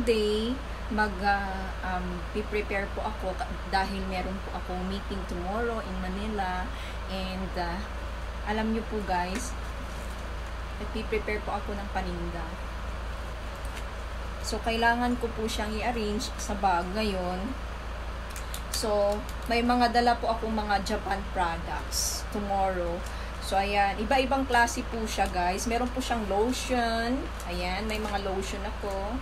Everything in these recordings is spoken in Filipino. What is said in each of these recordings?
today, mag uh, um, prepare po ako dahil meron po akong meeting tomorrow in Manila and uh, alam nyo po guys nagpi-prepare po ako ng paninda so kailangan ko po siyang i-arrange sa bag ngayon so may mga dala po akong mga Japan products tomorrow So, ayan. Iba-ibang klase po siya, guys. Meron po siyang lotion. Ayan. May mga lotion ako.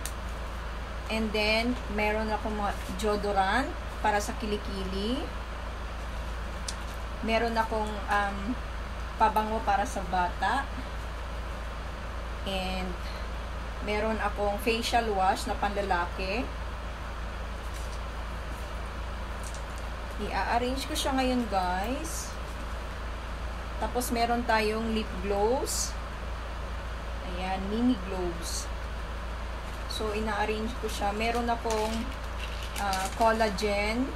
And then, meron ako mga deodorant para sa kilikili. Meron akong um, pabango para sa bata. And, meron akong facial wash na panlalaki. I-arrange ko siya ngayon, guys. Tapos, meron tayong lip gloss. Ayan, mini gloves. So, ina-arrange ko siya. Meron akong uh, collagen.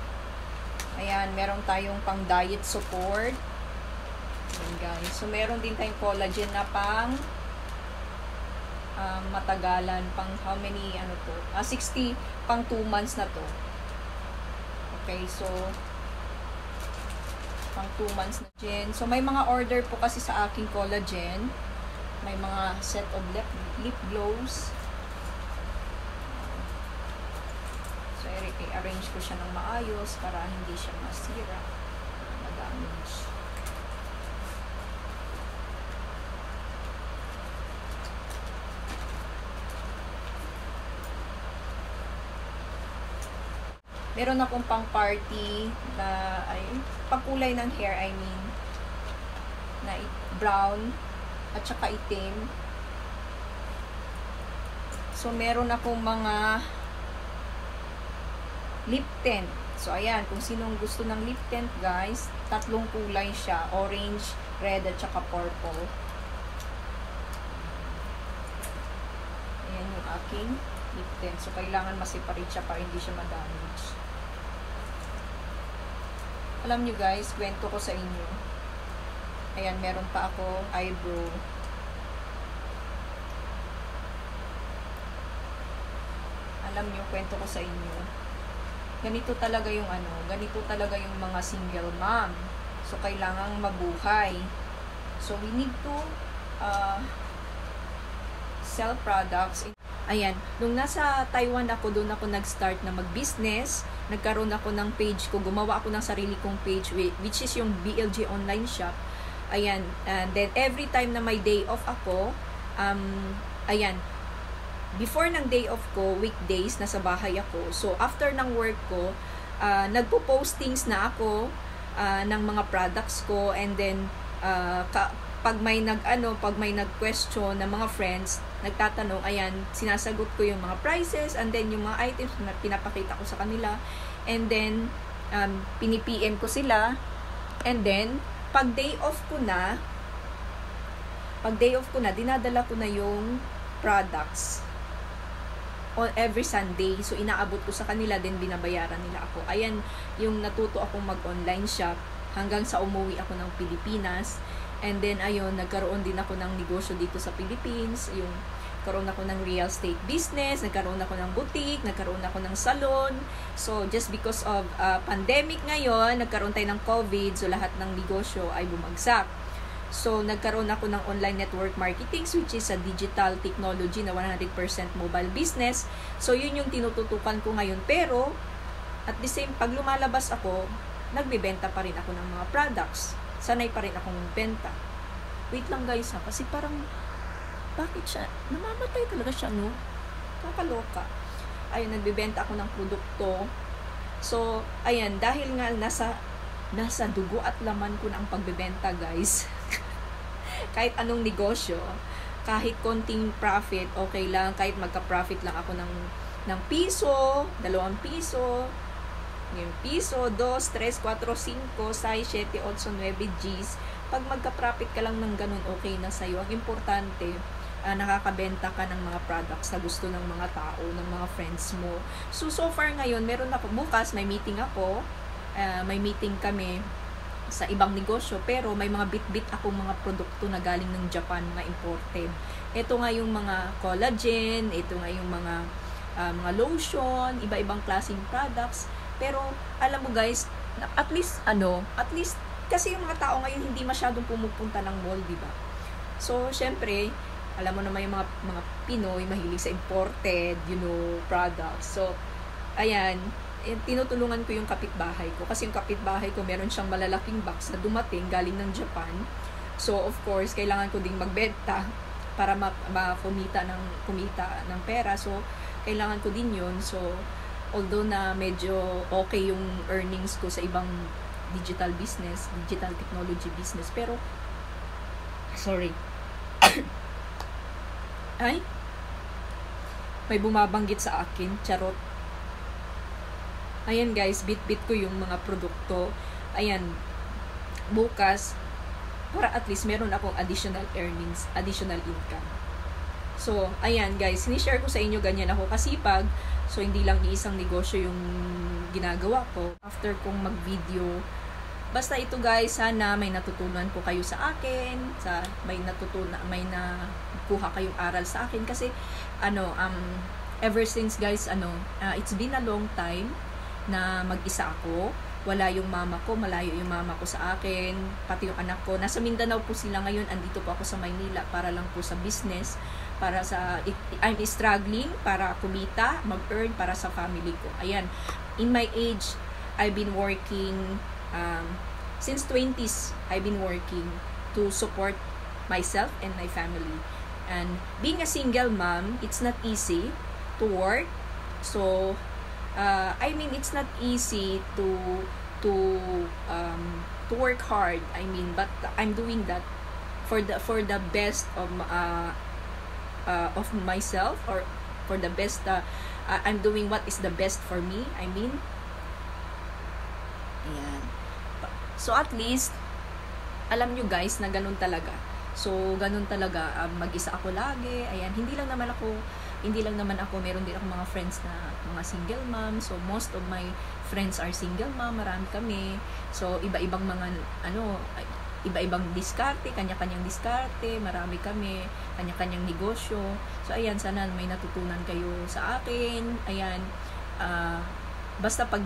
Ayan, meron tayong pang diet support. Ayan, guys. So, meron din tayong collagen na pang um, matagalan. Pang how many, ano to? Ah, 60, pang 2 months na to. Okay, so, pang 2 months na gin. So, may mga order po kasi sa aking collagen. May mga set of lip, lip glows. So, i-arrange ko siya ng maayos para hindi siya masira. Ma-damage. meron akong pang party na ay pagkulay ng hair I mean na brown at saka itim so meron akong mga lip tint so ayan kung sinong gusto ng lip tint guys tatlong kulay siya orange, red at saka purple ayan yung aking lip tint so kailangan ma-separate siya para hindi siya ma-damage alam nyo guys, kwento ko sa inyo. Ayan, meron pa ako eyebrow. Alam nyo, kwento ko sa inyo. Ganito talaga yung ano, ganito talaga yung mga single mom. So, kailangang mabuhay. So, we need to uh, sell products. Ayan, nung nasa Taiwan ako, doon ako nag-start na mag-business nagkaroon ako ng page ko, gumawa ako ng sarili kong page which is yung BLG online shop. Ayan, and then every time na may day off ako, um, ayan, before ng day off ko, weekdays, nasa bahay ako. So, after ng work ko, uh, nagpo-postings na ako uh, ng mga products ko. And then uh, ka, pag may nag ano, pag may nag-question ng mga friends, nagtatanong, ayan, sinasagot ko yung mga prices and then yung mga items na pinapakita ko sa kanila. And then um, pini-PM ko sila. And then pag day off ko na pag day off ko na, dinadala ko na yung products on every Sunday. So, inaabot ko sa kanila, then binabayaran nila ako. Ayan, yung natuto akong mag-online shop hanggang sa umuwi ako ng Pilipinas. And then, ayun, nagkaroon din ako ng negosyo dito sa Philippines. Yung, karoon ako ng real estate business, nagkaroon ako ng boutique, nagkaroon ako ng salon. So, just because of uh, pandemic ngayon, nagkaroon tayo ng COVID, so lahat ng negosyo ay bumagsak. So, nagkaroon ako ng online network marketing, which is a digital technology na 100% mobile business. So, yun yung tinututukan ko ngayon. Pero, at the same, pag lumalabas ako, nagbibenta pa rin ako ng mga products sanay pa rin akong benta. Wait lang guys ha, kasi parang, bakit siya, namamatay talaga siya no? Kakaloka. Ayun, nagbibenta ako ng produkto. So, ayan, dahil nga nasa, nasa dugo at laman ko na ang pagbebenta guys. kahit anong negosyo, kahit konting profit, okay lang. Kahit magka-profit lang ako ng, ng piso, dalawang piso, yung piso, 2, 3, 4, 5, 6, 7, 8, 9 Gs. Pag magka-profit ka lang ng ganun, okay na sa'yo. Ang importante, uh, nakakabenta ka ng mga products na gusto ng mga tao, ng mga friends mo. So, so far ngayon, meron ako, bukas may meeting ako, uh, may meeting kami sa ibang negosyo, pero may mga bit-bit akong mga produkto na galing ng Japan na imported. Ito nga yung mga collagen, ito nga yung mga uh, mga lotion, iba-ibang klaseng products. Pero alam mo guys, at least ano, at least kasi yung mga tao ngayon hindi masyadong pumupunta ng mall, di ba? So, syempre, alam mo naman yung mga mga Pinoy mahilig sa imported, you know, products. So, ayan, tinutulungan ko yung kapitbahay ko kasi yung kapitbahay ko meron siyang malalaking box na dumating galing ng Japan. So, of course, kailangan ko ding magbenta para makumita ng kumita ng pera. So, kailangan ko din 'yon. So, although na medyo okay yung earnings ko sa ibang digital business, digital technology business, pero sorry. Ay, may bumabanggit sa akin, charot. Ayan guys, bit-bit ko yung mga produkto. Ayan, bukas, para at least meron akong additional earnings, additional income. So, ayan guys, sinishare ko sa inyo ganyan ako kasipag. So, hindi lang isang negosyo yung ginagawa ko. After kong mag-video, basta ito guys, sana may natutunan po kayo sa akin, sa may natutunan, may nakuha kayong aral sa akin kasi ano, um ever since guys, ano, uh, it's been a long time na mag-isa ako wala yung mama ko, malayo yung mama ko sa akin, pati yung anak ko. Nasa Mindanao po sila ngayon, andito po ako sa Maynila para lang po sa business, para sa, I'm struggling para kumita, mag-earn para sa family ko. Ayan, in my age, I've been working, um, since 20s, I've been working to support myself and my family. And being a single mom, it's not easy to work. So, uh, I mean it's not easy to to um, to work hard I mean but I'm doing that for the for the best of uh, uh, of myself or for the best uh, I'm doing what is the best for me I mean Ayan. So at least alam nyo guys na ganun talaga So, ganun talaga, um, mag-isa ako lagi. Ayan, hindi lang naman ako, hindi lang naman ako, meron din ako mga friends na mga single mom. So, most of my friends are single mom, marami kami. So, iba-ibang mga, ano, iba-ibang diskarte, kanya-kanyang diskarte, marami kami, kanya-kanyang negosyo. So, ayan, sana may natutunan kayo sa akin. Ayan, uh, basta pag,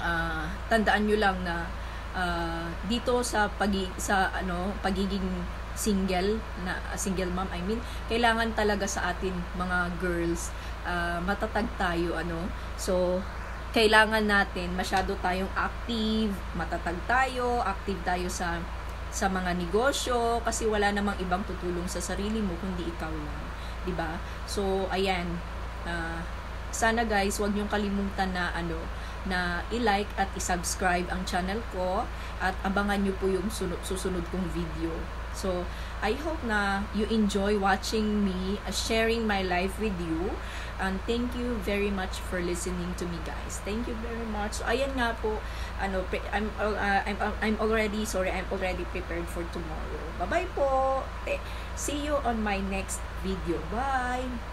uh, tandaan nyo lang na, uh, dito sa pagi sa ano pagiging single na uh, single mom I mean kailangan talaga sa atin mga girls uh, matatag tayo ano so kailangan natin masyado tayong active matatag tayo active tayo sa sa mga negosyo kasi wala namang ibang tutulong sa sarili mo kundi ikaw lang 'di ba so ayan uh, sana guys wag niyo kalimutan na ano na i-like at i-subscribe ang channel ko at abangan nyo po yung sunod, susunod kong video. So, I hope na you enjoy watching me, uh, sharing my life with you. And thank you very much for listening to me, guys. Thank you very much. So, ayan nga po, ano, I'm, uh, I'm, I'm already, sorry, I'm already prepared for tomorrow. Bye-bye po. See you on my next video. Bye!